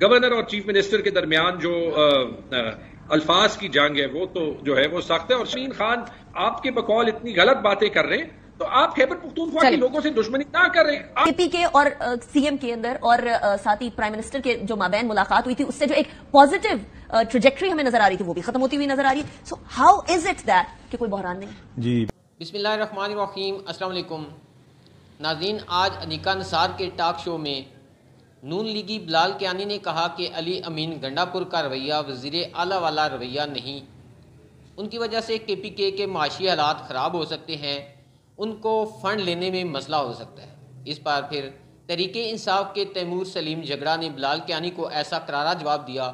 Governor और chief minister के दरमियान जो अल्फाज की जंग है वो तो जो है वो सख्त है। और शमीन खान आपके बकौल इतनी गलत बातें कर रहे हैं तो आप खैबर पुख्तूनख्वा के लोगों से दुश्मनी ना कर रहे केपी के और सीएम के अंदर और साथ ही प्राइम मिनिस्टर के जो माबैन मुलाकात हुई थी उससे जो एक पॉजिटिव ट्रेजेक्ट्री हमें नज़र आ रही थी वो भी खत्म होती हुई नज़र आ रही है। So how is it that कि कोई बहरान नहीं? जी। बिस्मिल्लाहिर्रहमानिर्रहीम अस्सलाम वालेकुम नाजीन आज अनिका नसार के टॉक शो में नून लीगी बिलाल कियानी ने कहा कि अली अमीन गंडापुर का रवैया वज़ीर आला वाला रवैया नहीं। उनकी वजह से के पी के के माशी हालात ख़राब हो सकते हैं। उनको फ़ंड लेने में मसला हो सकता है। इस बार फिर तरीके इंसाफ के तैमूर सलीम झगड़ा ने बिलाल कियानी को ऐसा करारा जवाब दिया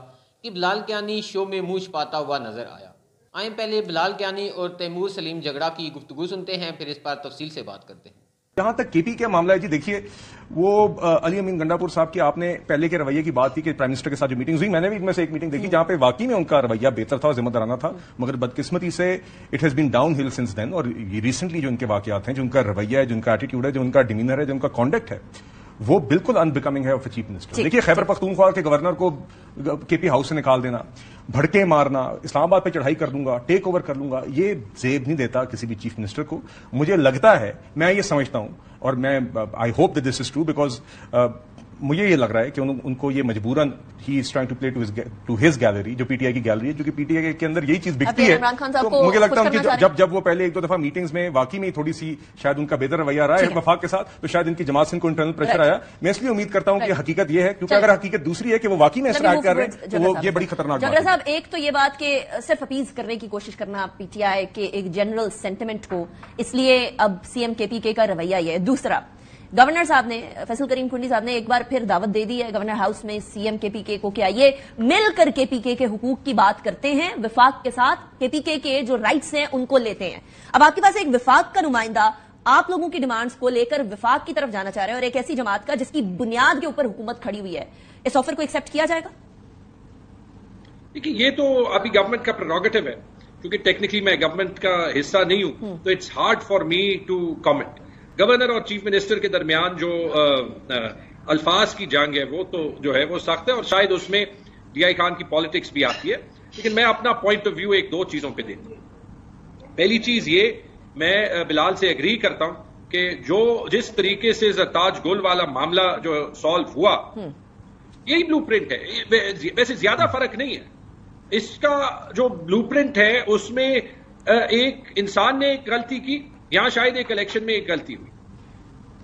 कि बिलाल कियानी शो में मुँह पाता हुआ नज़र आया। आए पहले बिलाल कियानी और तैमूर सलीम झगड़ा की गुफ्तु सुनते हैं, फिर इस पर तफसील से बात करते हैं। जहाँ तक केपी का मामला है जी देखिए वो अली अमीन गंडापुर साहब की आपने पहले के रवैये की बात की कि प्राइम मिनिस्टर के साथ जो मीटिंग हुई मैंने भी इनमें से एक मीटिंग देखी जहाँ पे वाकई में उनका रवैया बेहतर था और जिम्मेदाराना था मगर बदकिस्मती से it has been downhill since then और रिसेंटली जो उनके वाकत हैं जो उनका रवैया है जो उनका एटीट्यूड है जो उनका डिमीनर है जो उनका कॉन्डक्ट है वो बिल्कुल अनबिकमिंग है ऑफ़ चीफ मिनिस्टर देखिए खैबर पख्तूनख्वा के गवर्नर को केपी हाउस से निकाल देना भड़के मारना इस्लामाबाद पे चढ़ाई कर दूँगा टेक ओवर कर लूँगा ये जेब नहीं देता किसी भी चीफ मिनिस्टर को। मुझे लगता है मैं ये समझता हूँ और मैं I hope this is true because मुझे ये लग रहा है कि उन, उनको ये मजबूरन ही is trying to play to to his gallery जो पीटीआई की गैलरी है जो कि पीटीआई के अंदर यही चीज़ बिकती है। तो मुझे लगता है कि जब जब वो पहले एक दो दफ़ा मीटिंग्स में वाकई में थोड़ी सी शायद उनका बेहतर रवैया रहा है वफाक के साथ तो शायद इनकी जमात सिंह को इंटरनल प्रेशर आया। मैं इसलिए उम्मीद करता हूँ कि हकीकत यह है क्योंकि अगर हकीकत दूसरी है कि वो वाकई में ऐसा एक्ट कर रहे हैं तो वो ये बड़ी खतरनाक बात साहब एक तो ये बात कि सिर्फ़ अपीज करने की कोशिश करना पीटीआई के एक जनरल सेंटिमेंट को इसलिए अब सीएम केपीके का रवैया ये है। दूसरा गवर्नर साहब ने फैसल करीम खुंडी साहब ने एक बार फिर दावत दे दी है। गवर्नर हाउस में सीएम केपीके को क्या ये मिलकर केपीके के हुकूक की बात करते हैं? विफाक के साथ केपीके के जो राइट्स हैं उनको लेते हैं। अब आपके पास एक विफाक का नुमाइंदा आप लोगों की डिमांड्स को लेकर विफाक की तरफ़ जाना चाह रहे हैं और एक ऐसी जमात का जिसकी बुनियाद के ऊपर हुकूमत खड़ी हुई है। इस ऑफ़र को एक्सेप्ट किया जाएगा? देखिए ये तो अभी गवर्नमेंट का प्रोरोगेटिव है क्योंकि टेक्निकली मैं गवर्नमेंट का हिस्सा नहीं हूँ हम्म। तो it's hard for me to comment governor और चीफ मिनिस्टर के दरमियान जो अल्फाज की जंग है वो तो जो है वो सख्त है और शायद उसमें डीआई खान की पॉलिटिक्स भी आती है। लेकिन मैं अपना पॉइंट ऑफ़ व्यू एक दो चीज़ों पे देता हूँ पहली चीज़ ये मैं बिलाल से एग्री करता हूँ कि जो जिस तरीके से जरताज गुल वाला मामला जो सॉल्व हुआ हम्म। यही ब्लूप्रिंट है। वैसे ज़्यादा फ़र्क नहीं है। इसका जो ब्लूप्रिंट है उसमें एक इंसान ने एक गलती की यहाँ शायद एक इलेक्शन में एक गलती हुई।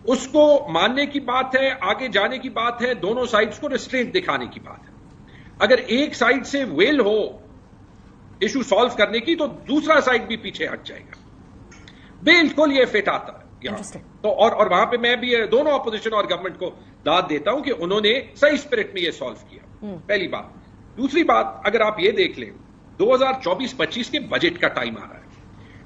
उसको मानने की बात है आगे जाने की बात है दोनों साइड्स को रिस्ट्रेंट दिखाने की बात है। अगर एक साइड से वेल हो इशू सॉल्व करने की तो दूसरा साइड भी पीछे हट जाएगा। बिल्कुल ये फिट आता है यहाँ। तो और और वहाँ पे मैं भी दोनों अपोजिशन और गवर्नमेंट को दाद देता हूँ कि उन्होंने सही स्पिरिट में ये सॉल्व किया। हम्म। पहली बात। दूसरी बात अगर आप ये देख लें 2024-25 के बजट का टाइम आ रहा है।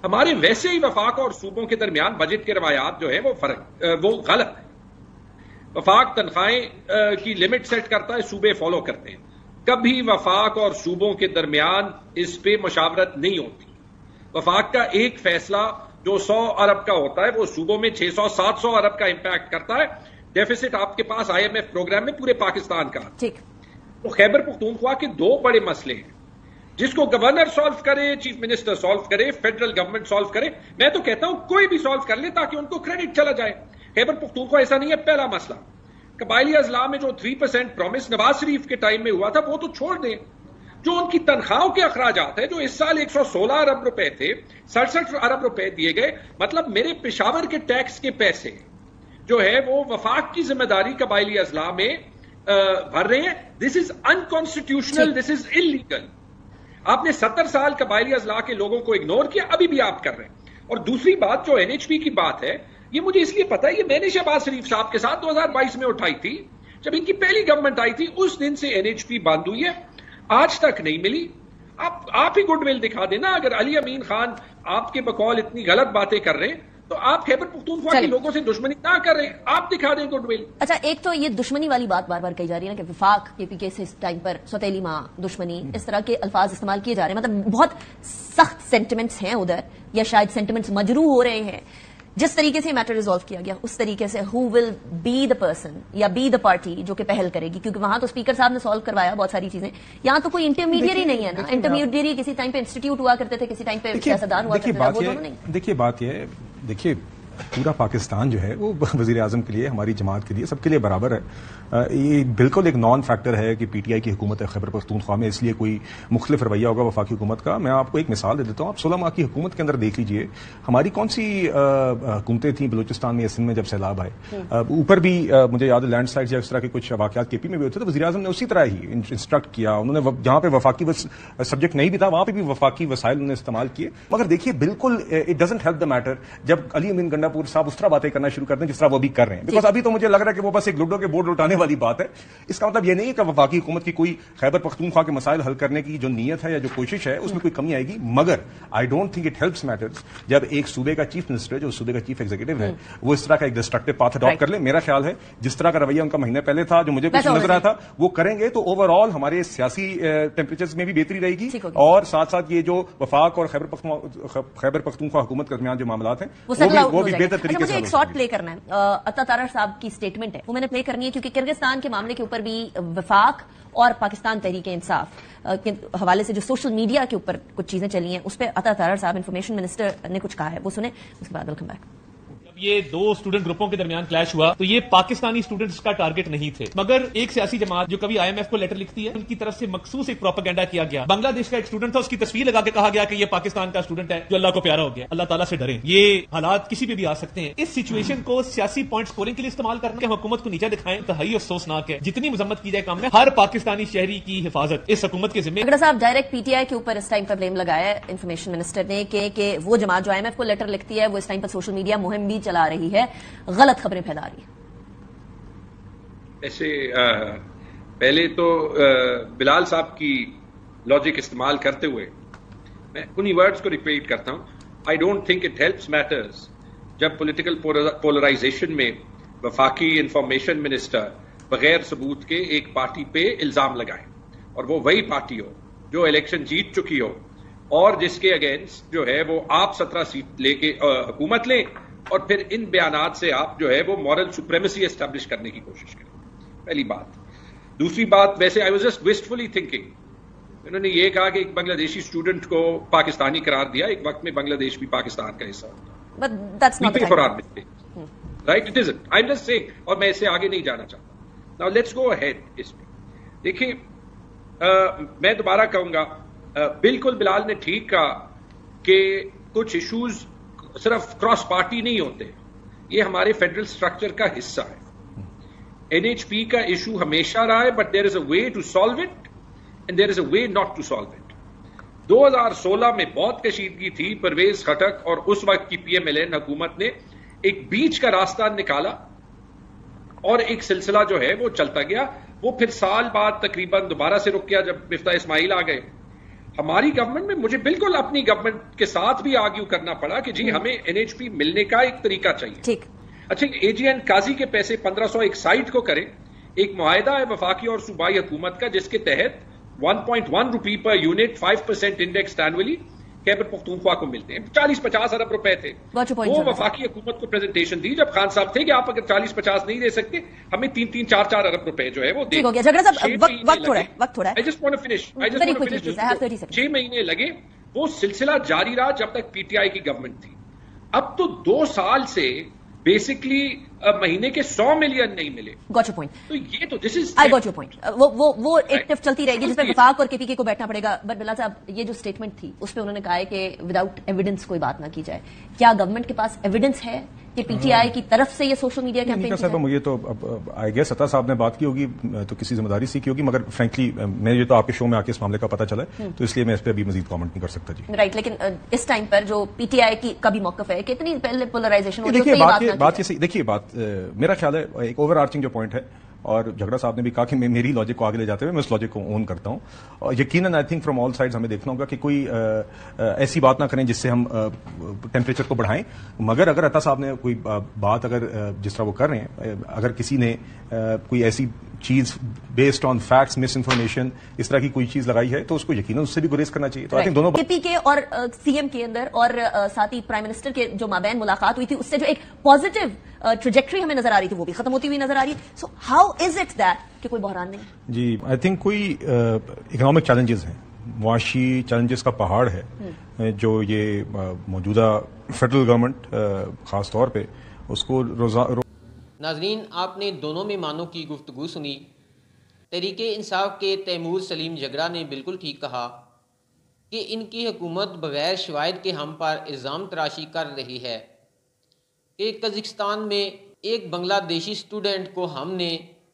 हमारे वैसे ही वफाक और सूबों के दरमियान बजट के रवायात जो है वो फ़र्क वो गलत है। वफाक तनख्वाहें की लिमिट सेट करता है सूबे फॉलो करते हैं। कभी वफाक और सूबों के दरमियान इस पे मशावरत नहीं होती। वफाक का एक फैसला जो सौ अरब का होता है वो सूबों में छह सौ सात सौ अरब का इंपैक्ट करता है। डेफिसिट आपके पास आईएमएफ प्रोग्राम में पूरे पाकिस्तान का। ठीक। तो खैबर पुख्तूनख्वा के दो बड़े मसले हैं। जिसको गवर्नर सॉल्व करे चीफ मिनिस्टर सॉल्व करे फेडरल गवर्नमेंट सॉल्व करे मैं तो कहता हूँ कोई भी सॉल्व कर ले ताकि उनको क्रेडिट चला जाए। खैबर पुख्तूनख्वा ऐसा नहीं है पहला मसला। कबायली अजला में जो three percent promise Nawaz Sharif के टाइम में हुआ था वो तो छोड़ दें। जो उनकी तनख्वाहों के अखराज है जो इस साल 116 अरब रुपए थे सड़सठ अरब रुपए दिए गए मतलब मेरे पिशावर के टैक्स के पैसे जो है वो वफाक की ज़िम्मेदारी कबायली अजला में भर रहे हैं। This is unconstitutional this is illegal आपने सत्तर साल कबायली अजला के लोगों को इग्नोर किया, अभी भी आप कर रहे हैं। और दूसरी बात जो एनएचपी की बात है, ये मुझे इसलिए पता है, ये मैंने शहबाज शरीफ साहब के साथ 2022 में उठाई थी, जब इनकी पहली गवर्नमेंट आई थी, उस दिन से एनएचपी बंद हुई है आज तक नहीं मिली। आप आप ही गुडविल दिखा देना, अगर अली अमीन खान आपके बकौल इतनी गलत बातें कर रहे हैं तो आप खैबर पुख्तूनख्वा के लोगों से दुश्मनी ना कर। रहे आप दिखा दें गुडविल अच्छा एक तो ये दुश्मनी वाली बात बार बार कही जा रही है ना कि विफाक के पी के से इस टाइम पर सौतेली माँ दुश्मनी इस तरह के अल्फाज इस्तेमाल किए जा रहे हैं। मतलब बहुत सख्त सेंटिमेंट्स हैं उधर या शायद सेंटिमेंट्स मजरू हो रहे हैं। जिस तरीके से मैटर रिजोल्व किया गया उस तरीके से who will be the person या बी द पार्टी जो कि पहल करेगी क्योंकि वहाँ तो स्पीकर साहब ने सॉल्व करवाया बहुत सारी चीज़ें। यहाँ तो कोई इंटरमीडिएट नहीं है ना। इंटरमीडिएट किसी टाइम पे इंस्टीट्यूट हुआ करते थे किसी टाइम पे सियासतदान हुआ करते थे देखिए बात ये देखिए पूरा पाकिस्तान जो है वो वज़ीर आज़म के लिए हमारी जमात के लिए सबके लिए बराबर है। ये बिल्कुल एक नॉन फैक्टर है कि पीटीआई की हुकूमत है खैबर पख्तूनख्वा में इसलिए कोई मुख्तलिफ़ रवैया होगा वफाकी हुकूमत का। मैं आपको एक मिसाल दे देता हूँ। आप सोलह माह की हुकूमत के अंदर देख लीजिए हमारी कौन सी हुकूमतें थी बलोचिस्तान में सिंध में जब सैलाब आए। ऊपर भी मुझे याद है लैंड स्लाइड या इस तरह के कुछ वाकत के पी में भी होते तो वजी अजम ने उसी तरह ही इंस्ट्रक्ट किया। उन्होंने जहाँ पर वफाकी सब्जेक्ट नहीं भी था वहाँ पर भी वफाकी वसाइल उन्होंने इस्तेमाल किए। मगर देखिए बिल्कुल it doesn't help the matter जब अली अमीन गंडापुर साहब उस तरह बातें करना शुरू करते हैं जिस तरह वो भी कर रहे हैं। बिकॉज़ अभी तो मुझे लग रहा है कि वो बस एक लुडो के बोर्ड लुटाने वाली बात है। इसका मतलब ये नहीं है कि वफाकी हुकूमत की कोई खैबर पख्तूनख्वा के मसाइल हल करने की जो नीयत है या जो कोशिश है उसमें कोई कमी आएगी। मगर I don't think it helps matters जब एक सूबे का चीफ मिनिस्टर जो सूबे का चीफ एग्जीक्यूटिव है वो इस तरह का एक डिस्ट्रक्टिव पाथ अडॉप्ट कर ले। मेरा ख्याल है जिस तरह का रवैया उनका महीने पहले था जो मुझे कुछ नज़र आया था वो करेंगे तो ओवरऑल हमारे सियासी टेम्परेचर में भी बेहतरी रहेगी। और साथ साथ ये जो वफाक और खैबर खैबर पख्तूनख्वा हुकूमत के दरमियान जो मामला हैं वो भी बेहतर अच्छा, तरीके से एक शॉर्ट प्ले करना है। अता तारा साहब की स्टेटमेंट है। वो मैंने प्ले करनी है क्योंकि किर्गिस्तान के मामले के ऊपर भी विफाक और पाकिस्तान तहरीक इंसाफ के हवाले से जो सोशल मीडिया के ऊपर कुछ चीज़ें चली हैं उस पर अता तारा साहब इन्फॉर्मेशन मिनिस्टर ने कुछ कहा है। वो सुने उसके बाद वेलकम बैक ये दो स्टूडेंट ग्रुपों के दरमियान क्लैश हुआ तो ये पाकिस्तानी स्टूडेंट्स का टारगेट नहीं थे। मगर एक सियासी जमात जो कभी आईएमएफ को लेटर लिखती है उनकी तरफ़ से मखसूस एक प्रोपागेंडा किया गया। बांग्लादेश का एक स्टूडेंट था उसकी तस्वीर लगा के कहा गया कि ये पाकिस्तान का स्टूडेंट है जो अल्लाह को प्यारा हो गया। अल्लाह ताला से डरे। ये हालात किसी भी, भी आ सकते हैं। इस सिचुएशन को सियासी पॉइंट स्कोरिंग के लिए इस्तेमाल करना हुकूमत को नीचे दिखाएँ तो हई अफसोसनाक है। जितनी मजम्मत की जाए काम में हर पाकिस्तानी शहरी की हिफाजत। इस हुकूमत के जिम्मे साहब डायरेक्ट पीटीआई के ऊपर इस टाइम पर ब्लेम लगाया इन्फॉर्मेशन मिनिस्टर ने कि वो जमात जो आईएमएफ को लेटर लिखती है वो इस टाइम पर सोशल मीडिया मुहिम भी चला रही है। गलत खबरें फैला रही है। ऐसे पहले तो बिलाल साहब की लॉजिक इस्तेमाल करते हुए मैं उन्हीं वर्ड्स को रिपीट करता हूँ। I don't think it helps matters जब पॉलिटिकल पोलराइजेशन में वफाकी इंफॉर्मेशन मिनिस्टर बगैर सबूत के एक पार्टी पे इल्ज़ाम लगाए और वो वही पार्टी हो जो इलेक्शन जीत चुकी हो और जिसके अगेंस्ट जो है वो आप सत्रह सीट लेके हुकूमत लें। और फिर इन बयान से आप जो है वो मॉरल सुप्रेमेसी एस्टेब्लिश करने की कोशिश करें। पहली बात। दूसरी बात वैसे I was just wistfully thinking उन्होंने ये कहा कि एक बांग्लादेशी स्टूडेंट को पाकिस्तानी करार दिया एक वक्त में बांग्लादेश भी पाकिस्तान का हिस्सा होता। Right it is I just say और मैं इससे आगे नहीं जाना चाहता। नाउ लेट्स गो अहेड इसमें देखिए मैं दोबारा कहूँगा बिल्कुल बिलाल ने ठीक कहा कि कुछ इश्यूज़ सिर्फ़ क्रॉस पार्टी नहीं होते। ये हमारे फेडरल स्ट्रक्चर का हिस्सा है। एनएचपी का इशू हमेशा रहा है but there is a way to solve it and there is a way not to solve it 2016 में बहुत कशीदगी थी परवेज खटक और उस वक्त की पीएमएलएन हुकूमत ने। एक बीच का रास्ता निकाला और एक सिलसिला जो है वो चलता गया। वो फिर साल बाद तकरीबन दोबारा से रुक गया जब मिफ्ता इस्माइल आ गए। हमारी गवर्नमेंट में मुझे बिल्कुल अपनी गवर्नमेंट के साथ भी आर्ग्यू करना पड़ा कि जी हम्म। हमें एनएचपी मिलने का एक तरीका चाहिए ठीक अच्छा एजीएन काजी के पैसे 1500 एक साइट को करें एक मुआदा है वफाकी और सूबाई हुकूमत का जिसके तहत 1.1 rupee per unit 5 percent index annually Khyber Pakhtunkhwa को मिलते हैं। चालीस पचास अरब रुपए थे। वो वफाकी हुकूमत को प्रेजेंटेशन दी जब खान साहब थे कि आप अगर चालीस पचास नहीं दे सकते हमें तीन तीन चार चार अरब रुपए जो है वो दे। छह महीने लगे। वो सिलसिला जारी रहा जब तक पीटीआई की गवर्नमेंट थी। अब तो दो साल से बेसिकली महीने के सौ मिलियन नहीं मिले। गॉट योर पॉइंट तो ये तो this is I got your point वो वो वो एक टिप चलती रहेगी जिसमें विफाक और केपीके को बैठना पड़ेगा। बट बिला साहब ये जो स्टेटमेंट थी उसमें उन्होंने कहा है कि विदाउट एविडेंस कोई बात ना की जाए। क्या गवर्नमेंट के पास एविडेंस है? कि पीटीआई की तरफ़ से ये सोशल मीडिया कैंपेन सर मुझे तो आई गेस सत्ता साहब ने बात की होगी तो किसी ज़िम्मेदारी सीखी होगी मगर फ्रेंकली मैं ये तो आपके शो में आके इस मामले का पता चला है तो इसलिए मैं इस पर अभी मजीद कमेंट नहीं कर सकता जी। राइट लेकिन इस टाइम पर जो पीटीआई की कभी मौका मौकफ है कितनी पहले पोलराइजेशन देखिए बात बात देखिए बात मेरा ख्याल है एक ओवर आर्चिंग जो पॉइंट है और झगड़ा साहब ने भी कहा कि मैं मेरी लॉजिक को आगे ले जाते हुए मैं उस लॉजिक को ओन करता हूँ। और यकीन I think from all sides हमें देखना होगा कि कोई आ, आ, ऐसी बात ना करें जिससे हम टेम्परेचर को बढ़ाएँ। मगर अगर अता साहब ने कोई बात अगर जिस तरह वो कर रहे हैं अगर किसी ने कोई ऐसी चीज़ based on facts misinformation इस तरह की कोई चीज़ लगाई है तो उसको यकीन उससे भी गुरेज करना चाहिए। तो आई थिंक दोनों केपी के और सीएम के अंदर और साथ ही प्राइम मिनिस्टर के जो माबैन मुलाकात हुई थी उससे जो एक पॉजिटिव ट्रेजेक्ट्री हमें नज़र आ रही थी वो भी खत्म होती हुई नज़र आ रही है। So how is it that कि कोई बहरान नहीं? जी आई थिंक कोई इकोनॉमिक चैलेंजेस हैं। मुआशी चैलेंजेस का पहाड़ है हम्म। जो ये मौजूदा फेडरल गवर्नमेंट खास तौर पे उसको रोजा रो... नाजरीन आपने दोनों मेहमानों की गुफ्तु सुनी। तरीके इंसाफ के तैमूर सलीम जगरा ने बिल्कुल ठीक कहा कि इनकी हुकूमत बगैर शवायद के हम पर इल्ज़ाम तराशी कर रही है। कि कज़िस्तान में एक बांग्लादेशी स्टूडेंट को हमने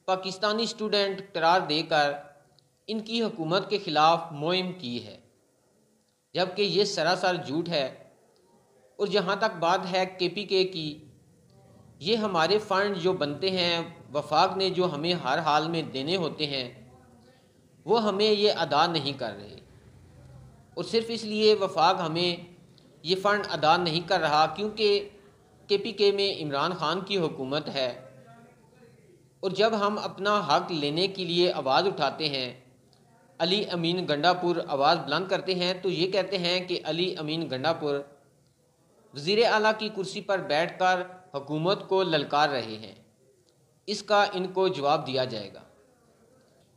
पाकिस्तानी स्टूडेंट करार देकर इनकी हुकूमत के ख़िलाफ़ मुहिम की है। जबकि ये सरासर झूठ है और जहाँ तक बात है के पी के की, ये हमारे फ़ंड जो बनते हैं, वफाक ने जो हमें हर हाल में देने होते हैं, वो हमें ये अदा नहीं कर रहे। और सिर्फ़ इसलिए वफाक हमें ये फ़ंड अदा नहीं कर रहा क्योंकि के पी के में इमरान खान की हुकूमत है। और जब हम अपना हक लेने के लिए आवाज़ उठाते हैं, अली अमीन गंडापुर आवाज़ बुलंद करते हैं तो ये कहते हैं कि अली अमीन गंडापुर वज़ी अला की कुर्सी पर बैठ कर हुकूमत को ललकार रहे हैं। इसका इनको जवाब दिया जाएगा।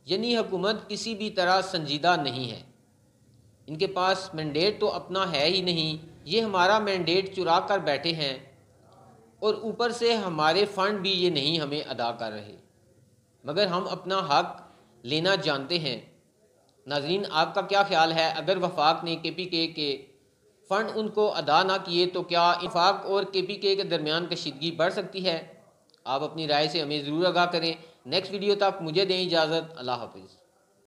यानी हुकूमत किसी भी तरह संजीदा नहीं है। इनके पास मैंडेट तो अपना है ही नहीं, ये हमारा मैंडेट चुरा कर बैठे हैं। और ऊपर से हमारे फ़ंड भी ये नहीं हमें अदा कर रहे। मगर हम अपना हक लेना जानते हैं। नाजरीन, आपका क्या ख्याल है? अगर वफाक ने के पी के के फ़ंड उनको अदा ना किए तो क्या इफाक और के पी के के दरमियान कशीदगी बढ़ सकती है? आप अपनी राय से हमें ज़रूर आगाह करें। नेक्स्ट वीडियो तक मुझे दें इजाज़त। अल्लाह हाफिज़।